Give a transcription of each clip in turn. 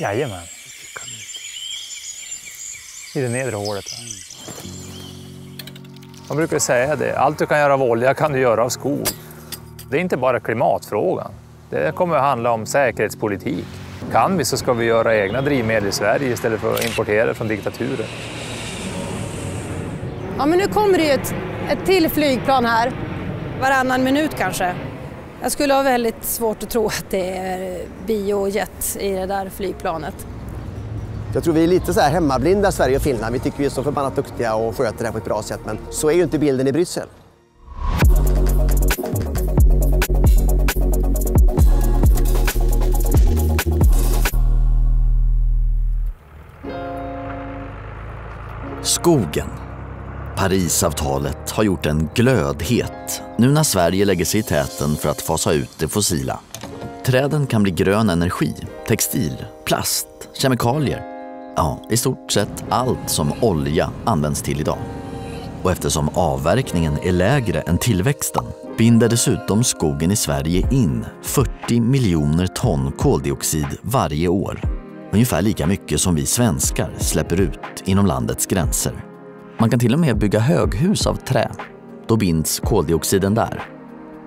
Jajamän. I det nedre hålet. Man brukar säga det, allt du kan göra av olja kan du göra av skog. Det är inte bara klimatfrågan. Det kommer att handla om säkerhetspolitik. Kan vi så ska vi göra egna drivmedel i Sverige istället för att importera från diktaturer. Ja, men nu kommer det ju ett, ett till flygplan här. Varannan minut kanske. Jag skulle ha väldigt svårt att tro att det är biojet i det där flygplanet. Jag tror vi är lite så här hemmablinda, Sverige och Finland. Vi tycker vi är så förbannat duktiga och sköter det här på ett bra sätt. Men så är ju inte bilden i Bryssel. Skogen. Parisavtalet har gjort den glödhet nu när Sverige lägger sig i täten för att fasa ut det fossila. Träden kan bli grön energi, textil, plast, kemikalier. Ja, i stort sett allt som olja används till idag. Och eftersom avverkningen är lägre än tillväxten binder dessutom skogen i Sverige in 40 miljoner ton koldioxid varje år. Ungefär lika mycket som vi svenskar släpper ut inom landets gränser. Man kan till och med bygga höghus av trä. Då binds koldioxiden där.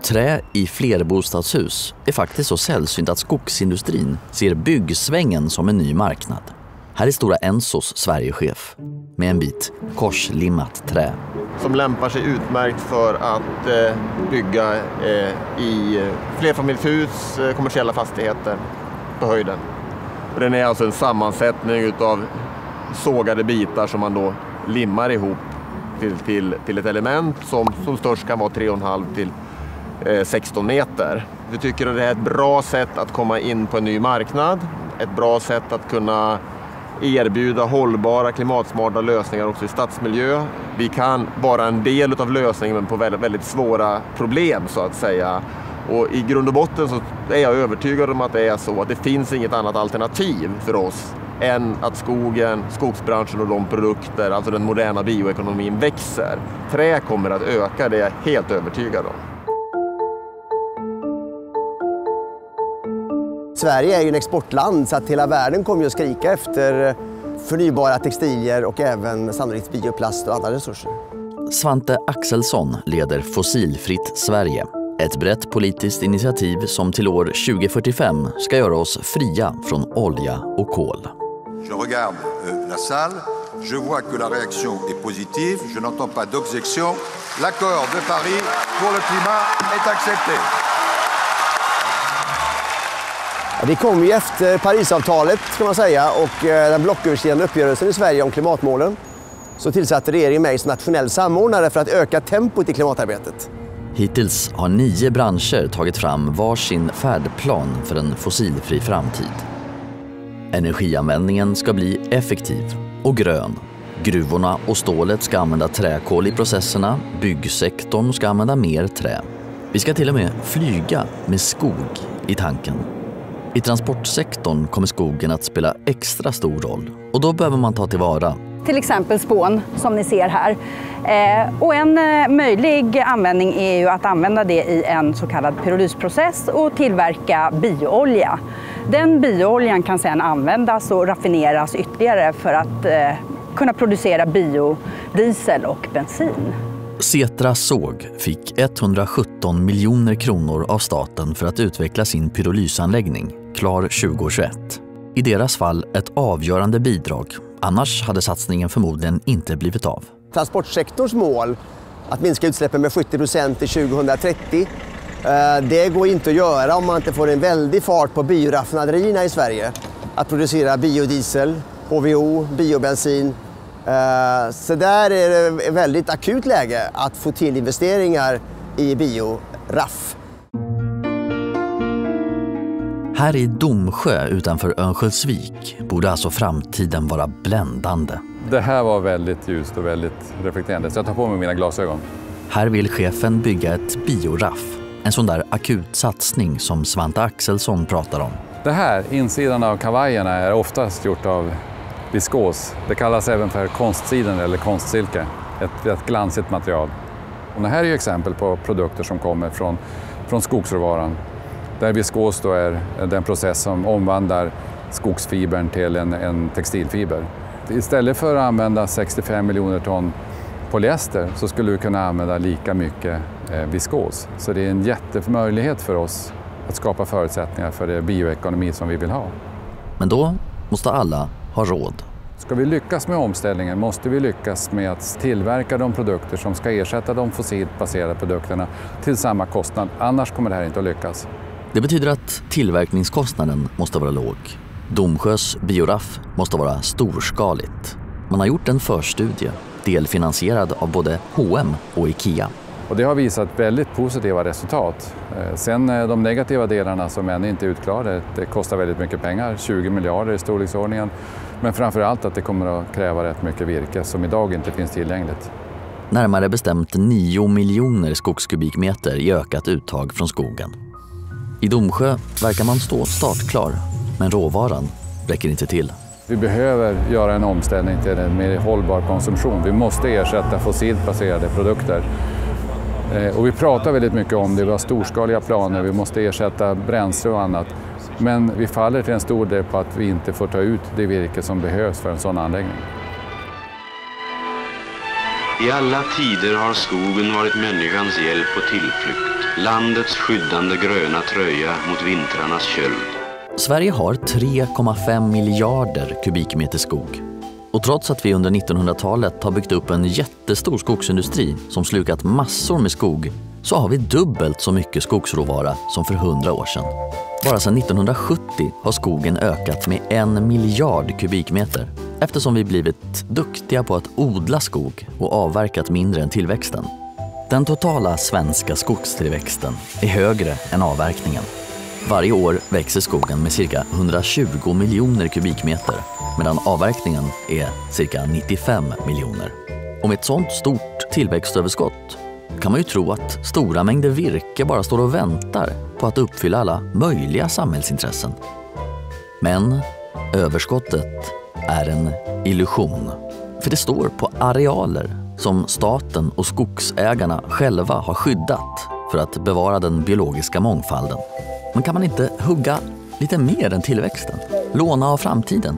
Trä i flerbostadshus är faktiskt så sällsynt att skogsindustrin ser byggsvängen som en ny marknad. Här är Stora Ensos Sverigechef med en bit korslimmat trä. Som lämpar sig utmärkt för att eh, bygga eh, i flerfamiljshus, eh, kommersiella fastigheter på höjden. Och den är alltså en sammansättning av sågade bitar som man då limmar ihop till, till, till ett element som, som störst kan vara 3,5 till eh, 16 meter. Vi tycker att det är ett bra sätt att komma in på en ny marknad. Ett bra sätt att kunna erbjuda hållbara klimatsmarta lösningar också i stadsmiljö. Vi kan vara en del av lösningen på väldigt, väldigt svåra problem så att säga. Och i grund och botten så är jag övertygad om att det är så att det finns inget annat alternativ för oss än att skogen, skogsbranschen och de produkter, alltså den moderna bioekonomin växer. Trä kommer att öka, det är jag helt övertygad om. Sverige är ju en exportland så att hela världen kommer ju att skrika efter förnybara textilier och även sannolikt bioplast och andra resurser. Svante Axelsson leder Fossilfritt Sverige. Ett brett politiskt initiativ som till år 2045 ska göra oss fria från olja och kol. Je regarde euh, la salle, je vois que la réaction est positive, je n'entends pas d'objection. L'accord de Paris pour le climat est accepté. Det kom ju efter Parisavtalet kan man säga och eh, den blocköverskridande uppgörelsen i Sverige om klimatmålen så tillsatte regeringen mig som nationell samordnare för att öka tempot i klimatarbetet. Hittills har nio branscher tagit fram varsin färdplan för en fossilfri framtid. Energianvändningen ska bli effektiv och grön. Gruvorna och stålet ska använda träkol i processerna. Byggsektorn ska använda mer trä. Vi ska till och med flyga med skog i tanken. I transportsektorn kommer skogen att spela extra stor roll och då behöver man ta tillvara till exempel spån som ni ser här. Eh, och en eh, möjlig användning är ju att använda det i en så kallad pyrolysprocess och tillverka bioolja. Den biooljan kan sedan användas och raffineras ytterligare för att eh, kunna producera biodiesel och bensin. Setra såg fick 117 miljoner kronor av staten för att utveckla sin pyrolysanläggning, klar 2021. I deras fall ett avgörande bidrag, annars hade satsningen förmodligen inte blivit av. Transportsektorns mål att minska utsläppen med 70 procent till 2030 eh, det går inte att göra om man inte får en väldig fart på bioraffinaderierna i Sverige. Att producera biodiesel, HVO, biobensin. Eh, så där är det ett väldigt akut läge att få till investeringar i bioraff. Här i Domsjö utanför Örnsköldsvik borde alltså framtiden vara bländande. Det här var väldigt ljust och väldigt reflekterande så jag tar på mig mina glasögon. Här vill chefen bygga ett bioraff. En sån där akut satsning som Svante Axelsson pratar om. Det här, insidan av kavajerna, är oftast gjort av viskos. Det kallas även för konstsiden eller konstsilke. Ett, ett glansigt material. Och det här är ju exempel på produkter som kommer från, från skogsråvaran. Där viskos då är den process som omvandlar skogsfibern till en, en textilfiber. Istället för att använda 65 miljoner ton polyester så skulle vi kunna använda lika mycket eh, viskos. Så det är en jättemöjlighet för oss att skapa förutsättningar för det bioekonomi som vi vill ha. Men då måste alla ha råd. Ska vi lyckas med omställningen måste vi lyckas med att tillverka de produkter som ska ersätta de fossilt baserade produkterna till samma kostnad. Annars kommer det här inte att lyckas. Det betyder att tillverkningskostnaden måste vara låg. Domsjös bioraff måste vara storskaligt. Man har gjort en förstudie, delfinansierad av både H&M och IKEA. Och det har visat väldigt positiva resultat. Eh, sen eh, de negativa delarna som ännu inte är utklarade, det kostar väldigt mycket pengar, 20 miljarder i storleksordningen. Men framför allt att det kommer att kräva rätt mycket virke som idag inte finns tillgängligt. Närmare bestämt 9 miljoner skogskubikmeter i ökat uttag från skogen. I Domsjö verkar man stå startklar, men råvaran räcker inte till. Vi behöver göra en omställning till en mer hållbar konsumtion. Vi måste ersätta fossilt baserade produkter. Eh, och vi pratar väldigt mycket om det, vi har storskaliga planer, vi måste ersätta bränsle och annat. Men vi faller till en stor del på att vi inte får ta ut det virke som behövs för en sån anläggning. I alla tider har skogen varit människans hjälp och tillflykt, landets skyddande gröna tröja mot vintrarnas köld. Sverige har 3,5 miljarder kubikmeter skog. Och trots att vi under 1900-talet har byggt upp en jättestor skogsindustri som slukat massor med skog så har vi dubbelt så mycket skogsråvara som för 100 år sedan. Bara sedan 1970 har skogen ökat med en miljard kubikmeter eftersom vi blivit duktiga på att odla skog och avverkat mindre än tillväxten. Den totala svenska skogstillväxten är högre än avverkningen. Varje år växer skogen med cirka 120 miljoner kubikmeter medan avverkningen är cirka 95 miljoner. Och med ett sådant stort tillväxtöverskott kan man ju tro att stora mängder virke bara står och väntar på att uppfylla alla möjliga samhällsintressen. Men överskottet är en illusion. För det står på arealer som staten och skogsägarna själva har skyddat för att bevara den biologiska mångfalden. Men kan man inte hugga lite mer än tillväxten? Låna av framtiden?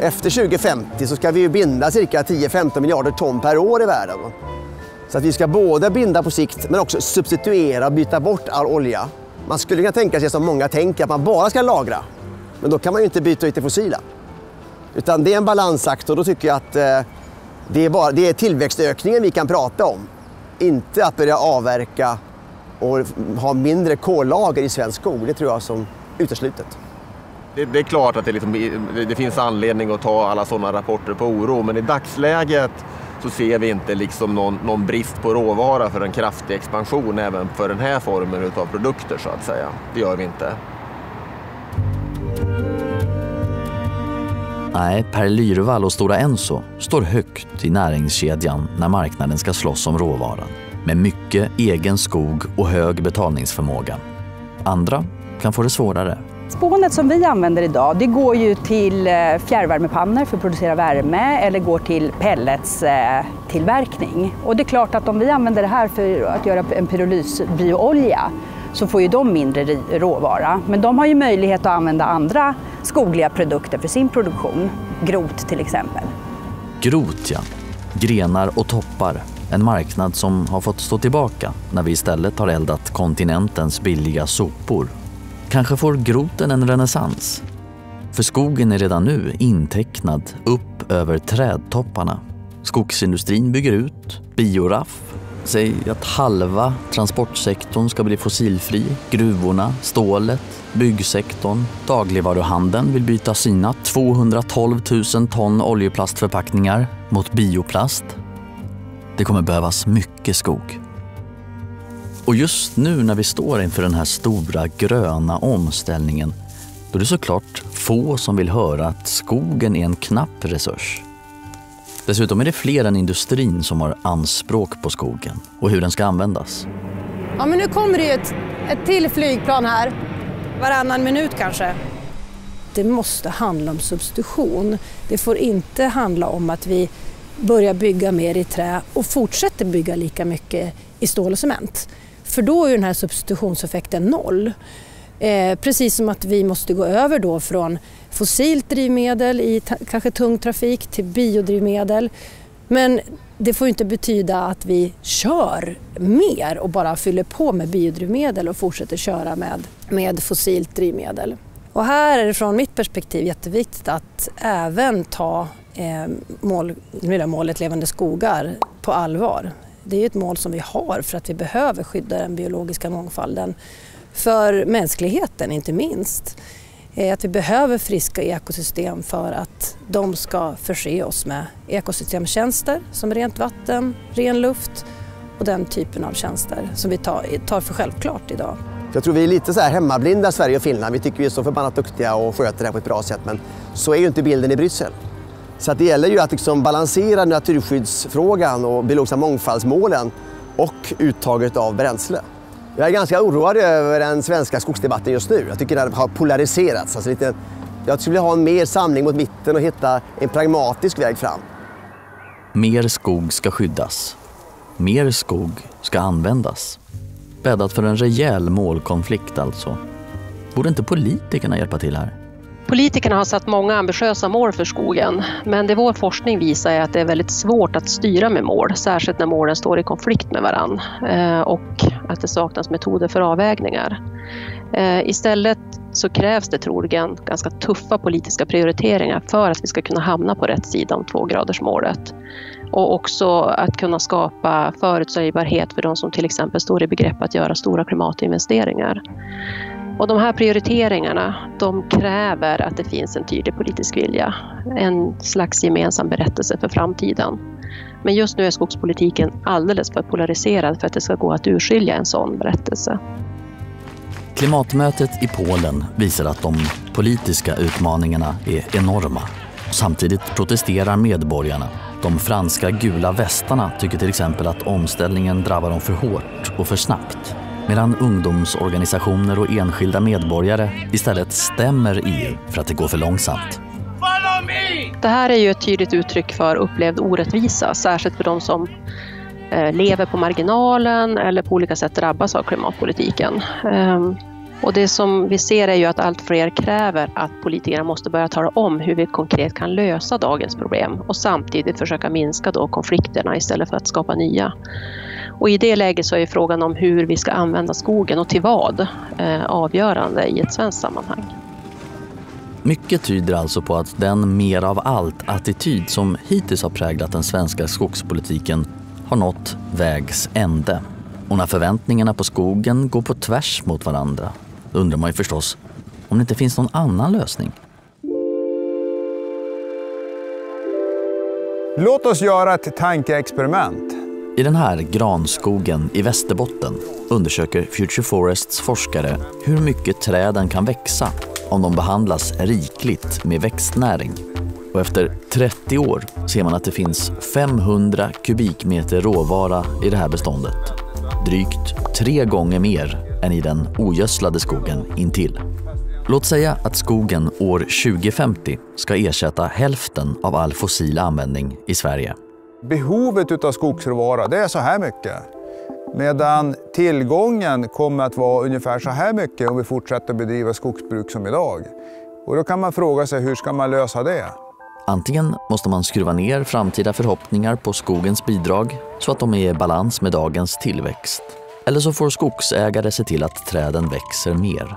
Efter 2050 så ska vi binda cirka 10-15 miljarder ton per år i världen. Så att vi ska både binda på sikt men också substituera och byta bort all olja. Man skulle kunna tänka sig som många tänker att man bara ska lagra. Men då kan man ju inte byta ut det fossila. Utan det är en balansakt och då tycker jag att eh, det, är bara, det är tillväxtökningen vi kan prata om. Inte att börja avverka och ha mindre kollager i svensk skog. Det tror jag som uteslutet. Det, det är klart att det, liksom, det finns anledning att ta alla sådana rapporter på oro men i dagsläget så ser vi inte liksom någon, någon, brist på råvara för en kraftig expansion även för den här formen av produkter så att säga. Det gör vi inte. Nej, Per Lyrvall och Stora Enso står högt i näringskedjan när marknaden ska slåss om råvaran. Med mycket egen skog och hög betalningsförmåga. Andra kan få det svårare. Spånet som vi använder idag det går ju till eh, fjärrvärmepannor för att producera värme eller går till pelletstillverkning. Eh, och det är klart att om vi använder det här för att göra en pyrolysbioolja så får ju de mindre råvara. Men de har ju möjlighet att använda andra skogliga produkter för sin produktion. Grot till exempel. Grot ja. Grenar och toppar. En marknad som har fått stå tillbaka när vi istället har eldat kontinentens billiga sopor. Kanske får groten en renässans. För skogen är redan nu intecknad upp över trädtopparna. Skogsindustrin bygger ut, bioraff, Säg att halva transportsektorn ska bli fossilfri. Gruvorna, stålet, byggsektorn, dagligvaruhandeln vill byta sina 212 000 ton oljeplastförpackningar mot bioplast. Det kommer behövas mycket skog. Och just nu när vi står inför den här stora gröna omställningen då är det såklart få som vill höra att skogen är en knapp resurs. Dessutom är det fler än industrin som har anspråk på skogen och hur den ska användas. Ja, men nu kommer det ett, ett till flygplan här, varannan minut kanske. Det måste handla om substitution. Det får inte handla om att vi börjar bygga mer i trä och fortsätter bygga lika mycket i stål och cement. För då är den här substitutionseffekten noll. Eh, precis som att vi måste gå över då från fossilt drivmedel i kanske tung trafik till biodrivmedel. Men det får inte betyda att vi kör mer och bara fyller på med biodrivmedel och fortsätter köra med, med fossilt drivmedel. Och här är det från mitt perspektiv jätteviktigt att även ta eh, mål, miljömålet Levande skogar på allvar. Det är ett mål som vi har för att vi behöver skydda den biologiska mångfalden för mänskligheten inte minst. Att vi behöver friska ekosystem för att de ska förse oss med ekosystemtjänster som rent vatten, ren luft och den typen av tjänster som vi tar, för självklart idag. Jag tror vi är lite så här hemmablinda, Sverige och Finland. Vi tycker vi är så förbannat duktiga och sköter det här på ett bra sätt. Men så är ju inte bilden i Bryssel. Så det gäller ju att liksom balansera naturskyddsfrågan och biologiska mångfaldsmålen och uttaget av bränsle. Jag är ganska oroad över den svenska skogsdebatten just nu. Jag tycker den har polariserats. Alltså lite, jag skulle vilja ha en mer samling mot mitten och hitta en pragmatisk väg fram. Mer skog ska skyddas. Mer skog ska användas. Bäddat för en rejäl målkonflikt alltså. Borde inte politikerna hjälpa till här? Politikerna har satt många ambitiösa mål för skogen, men det vår forskning visar är att det är väldigt svårt att styra med mål, särskilt när målen står i konflikt med varann eh, och att det saknas metoder för avvägningar. Eh, istället så krävs det troligen ganska tuffa politiska prioriteringar för att vi ska kunna hamna på rätt sida om tvågradersmålet. Och också att kunna skapa förutsägbarhet för de som till exempel står i begrepp att göra stora klimatinvesteringar. Och de här prioriteringarna, de kräver att det finns en tydlig politisk vilja, en slags gemensam berättelse för framtiden. Men just nu är skogspolitiken alldeles för polariserad för att det ska gå att urskilja en sån berättelse. Klimatmötet i Polen visar att de politiska utmaningarna är enorma. Samtidigt protesterar medborgarna. De franska gula västarna tycker till exempel att omställningen drabbar dem för hårt och för snabbt medan ungdomsorganisationer och enskilda medborgare istället stämmer EU för att det går för långsamt. Det här är ju ett tydligt uttryck för upplevd orättvisa, särskilt för de som eh, lever på marginalen eller på olika sätt drabbas av klimatpolitiken. Ehm, och det som vi ser är ju att allt fler kräver att politikerna måste börja tala om hur vi konkret kan lösa dagens problem och samtidigt försöka minska då konflikterna istället för att skapa nya. Och i det läget så är frågan om hur vi ska använda skogen och till vad eh, avgörande i ett svenskt sammanhang. Mycket tyder alltså på att den mer av allt-attityd som hittills har präglat den svenska skogspolitiken har nått vägs ände. Och när förväntningarna på skogen går på tvärs mot varandra undrar man ju förstås om det inte finns någon annan lösning. Låt oss göra ett tankeexperiment. I den här granskogen i Västerbotten undersöker Future Forests forskare hur mycket träden kan växa om de behandlas rikligt med växtnäring. Och efter 30 år ser man att det finns 500 kubikmeter råvara i det här beståndet. Drygt tre gånger mer än i den ogödslade skogen intill. Låt säga att skogen år 2050 ska ersätta hälften av all fossil användning i Sverige. Behovet av skogsråvara det är så här mycket. Medan tillgången kommer att vara ungefär så här mycket om vi fortsätter bedriva skogsbruk som idag. Och då kan man fråga sig hur ska man lösa det? Antingen måste man skruva ner framtida förhoppningar på skogens bidrag så att de är i balans med dagens tillväxt. Eller så får skogsägare se till att träden växer mer.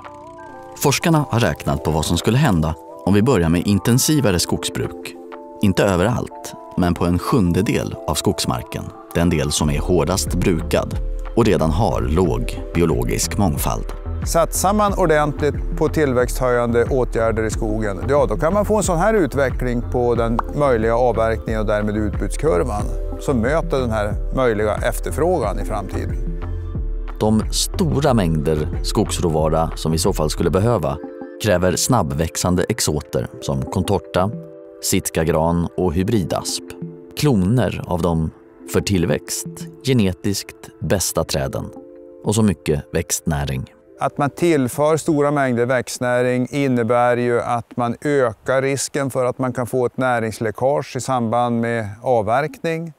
Forskarna har räknat på vad som skulle hända om vi börjar med intensivare skogsbruk. Inte överallt, men på en sjundedel av skogsmarken. Den del som är hårdast brukad och redan har låg biologisk mångfald. Satsar man ordentligt på tillväxthöjande åtgärder i skogen, ja då kan man få en sån här utveckling på den möjliga avverkningen och därmed utbudskurvan som möter den här möjliga efterfrågan i framtiden. De stora mängder skogsråvara som vi i så fall skulle behöva kräver snabbväxande exoter som contorta, sitkagran och hybridasp. Kloner av de för tillväxt genetiskt bästa träden och så mycket växtnäring. Att man tillför stora mängder växtnäring innebär ju att man ökar risken för att man kan få ett näringsläckage i samband med avverkning.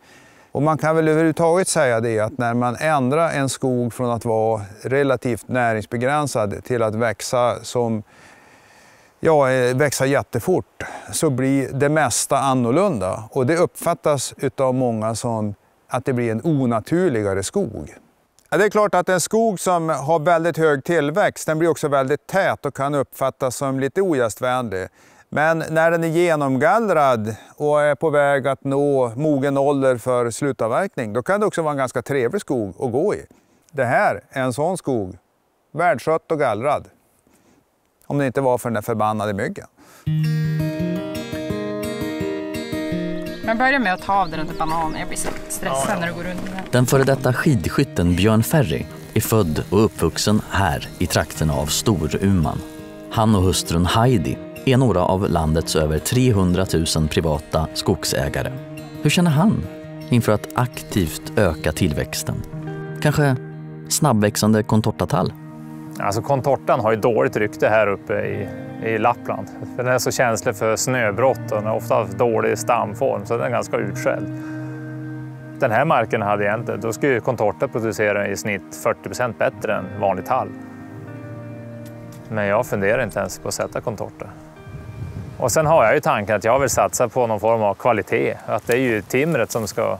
Och man kan väl överhuvudtaget säga det att när man ändrar en skog från att vara relativt näringsbegränsad till att växa som ja, eh, växa jättefort så blir det mesta annorlunda. Och det uppfattas av många som att det blir en onaturligare skog. Ja, det är klart att en skog som har väldigt hög tillväxt den blir också väldigt tät och kan uppfattas som lite ogästvänlig. Men när den är genomgallrad och är på väg att nå mogen ålder för slutavverkning, då kan det också vara en ganska trevlig skog att gå i. Det här är en sån skog, Välskött och gallrad. Om det inte var för den där förbannade myggen. Man börjar med att ta av den där bananen. Jag blir så stressad när du går runt med Den före detta skidskytten Björn Ferry är född och uppvuxen här i trakterna av Storuman. Han och hustrun Heidi är några av landets över 300 000 privata skogsägare. Hur känner han inför att aktivt öka tillväxten? Kanske snabbväxande contortatall? Alltså contortan har ju dåligt rykte här uppe i, i Lappland. För den är så känslig för snöbrott och den har ofta haft dålig stamform så den är ganska utskälld. Den här marken hade egentligen, då skulle contorta producera i snitt 40 procent bättre än vanlig tall. Men jag funderar inte ens på att sätta contorta. Och sen har jag ju tanken att jag vill satsa på någon form av kvalitet. Att det är ju timret som ska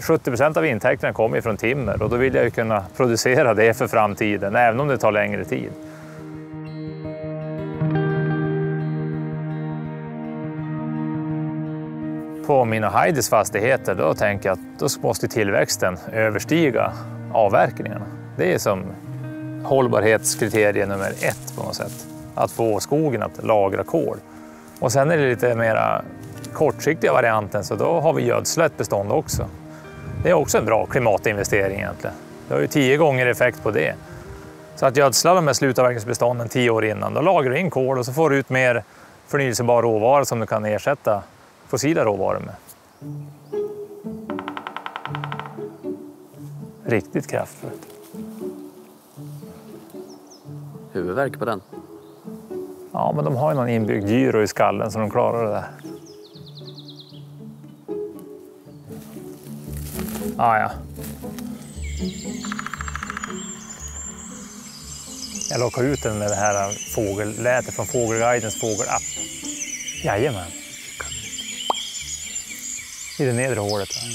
70 procent av intäkterna kommer från timmer och då vill jag ju kunna producera det för framtiden, även om det tar längre tid. På mina Heidis fastigheter då tänker jag att då måste tillväxten överstiga avverkningarna. Det är som hållbarhetskriterie nummer ett på något sätt. Att få skogen att lagra kol. Och sen är det lite mera kortsiktiga varianten så då har vi gödslat bestånd också. Det är också en bra klimatinvestering egentligen. Det har ju tio gånger effekt på det. Så att gödsla de här slutavverkningsbestånden tio år innan, då lagrar du in kol och så får du ut mer förnyelsebar råvara som du kan ersätta fossila råvaror med. Riktigt kraftfullt. Huvudvärk på den? Ja, men de har ju någon inbyggd gyro i skallen så de klarar det där. Ah, ja. Jag lockar ut den med det här fågellätet från Fågelguidens fågelapp. Jajamän. I det nedre hålet. Mm.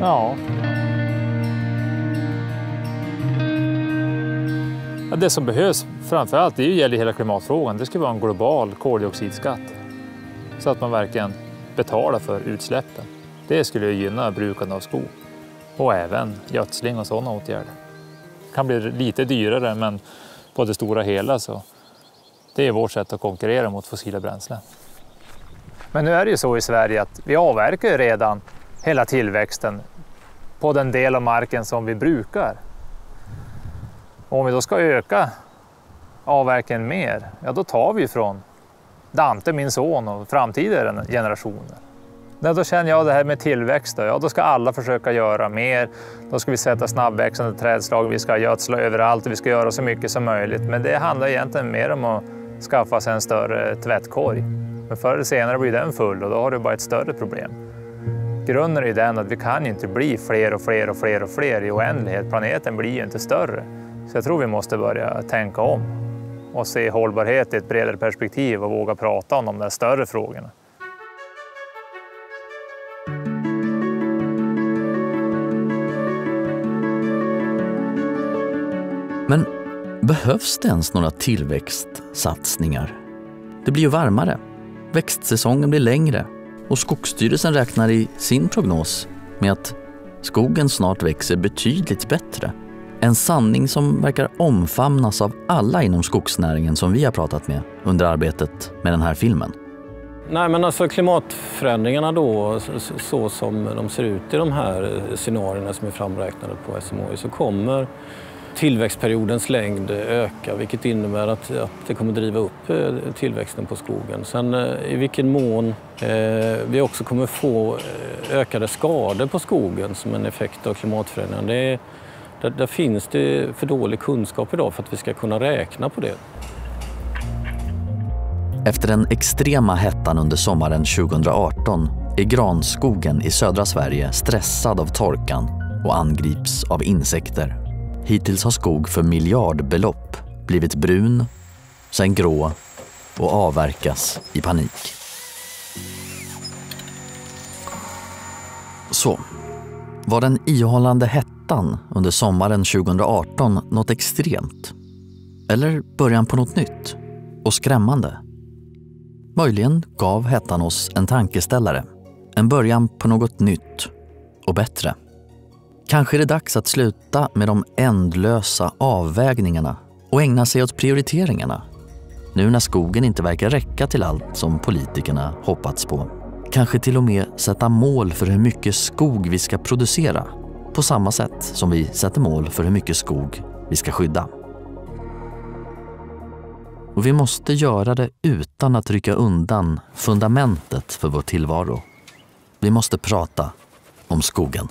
Ja. ja. Det som behövs framför allt, det gäller hela klimatfrågan, det ska vara en global koldioxidskatt så att man verkligen betalar för utsläppen. Det skulle gynna brukande av skog och även gödsling och sådana åtgärder. Det kan bli lite dyrare men på det stora hela så det är vårt sätt att konkurrera mot fossila bränslen. Men nu är det ju så i Sverige att vi avverkar ju redan hela tillväxten på den del av marken som vi brukar. Och om vi då ska öka avverkningen mer, ja då tar vi från Dante, min son och framtida generationer. Ja, då känner jag det här med tillväxt. Då, ja, då ska alla försöka göra mer. Då ska vi sätta snabbväxande trädslag, vi ska gödsla överallt och vi ska göra så mycket som möjligt. Men det handlar egentligen mer om att skaffa sig en större tvättkorg. Men förr eller senare blir den full och då har du bara ett större problem. Grunden är den att vi kan inte bli fler och fler och fler och fler i oändlighet. Planeten blir ju inte större. Så jag tror vi måste börja tänka om och se hållbarhet i ett bredare perspektiv och våga prata om de där större frågorna. Men behövs det ens några tillväxtsatsningar? Det blir ju varmare, växtsäsongen blir längre och Skogsstyrelsen räknar i sin prognos med att skogen snart växer betydligt bättre en sanning som verkar omfamnas av alla inom skogsnäringen som vi har pratat med under arbetet med den här filmen. Nej, men alltså klimatförändringarna då, så, så som de ser ut i de här scenarierna som är framräknade på SMHI, så kommer tillväxtperiodens längd öka vilket innebär att, att det kommer driva upp eh, tillväxten på skogen. Sen eh, i vilken mån eh, vi också kommer få eh, ökade skador på skogen som en effekt av klimatförändringarna, det där, där, finns det för dålig kunskap idag för att vi ska kunna räkna på det. Efter den extrema hettan under sommaren 2018 är granskogen i södra Sverige stressad av torkan och angrips av insekter. Hittills har skog för miljardbelopp blivit brun, sen grå och avverkas i panik. Så, var den ihållande hettan under sommaren 2018 något extremt? Eller början på något nytt och skrämmande? Möjligen gav hettan oss en tankeställare. En början på något nytt och bättre. Kanske är det dags att sluta med de ändlösa avvägningarna och ägna sig åt prioriteringarna. Nu när skogen inte verkar räcka till allt som politikerna hoppats på. Kanske till och med sätta mål för hur mycket skog vi ska producera. På samma sätt som vi sätter mål för hur mycket skog vi ska skydda. Och vi måste göra det utan att rycka undan fundamentet för vår tillvaro. Vi måste prata om skogen.